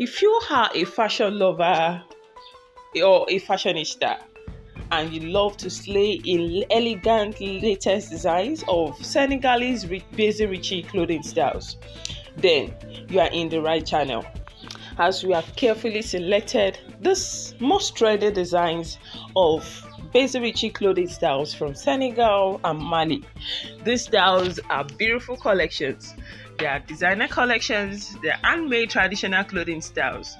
If you are a fashion lover or a fashionista and you love to slay in elegant latest designs of Senegalese Bazin Richie clothing styles, then you are in the right channel. As we have carefully selected the most trended designs of Bazin Richie clothing styles from Senegal and Mali. These styles are beautiful collections they are designer collections, they are handmade traditional clothing styles.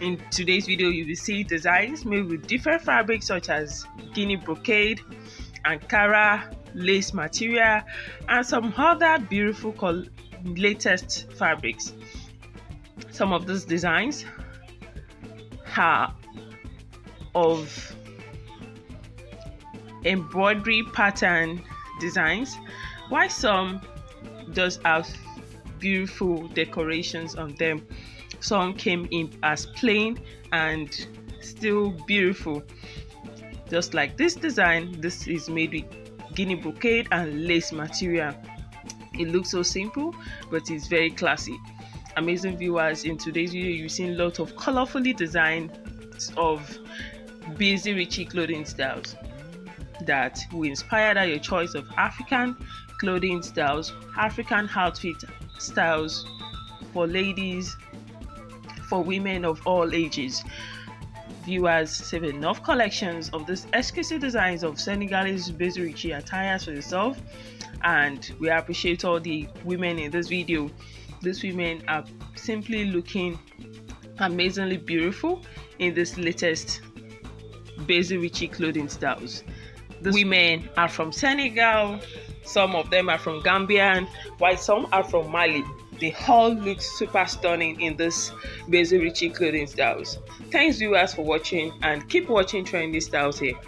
In today's video, you will see designs made with different fabrics such as Guinea brocade, Ankara, lace material, and some other beautiful latest fabrics. Some of those designs are of embroidery pattern designs, while some does have beautiful decorations on them. Some came in as plain and still beautiful. Just like this design, this is made with Guinea brocade and lace material. It looks so simple, but it's very classy. Amazing viewers, in today's video, you've seen lots of colorfully designed of Bazin Richie clothing styles that will inspire that your choice of African clothing styles, African outfit styles for ladies, for women of all ages. Viewers save enough collections of these exquisite designs of Senegalese Bazin Richie attires for yourself, and we appreciate all the women in this video. These women are simply looking amazingly beautiful in this latest Bazin Richie clothing styles. The women are from Senegal, some of them are from Gambia, while some are from Mali. They all look super stunning in this Bazin Richie clothing styles. Thanks viewers for watching and keep watching trendy styles here.